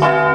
Bye.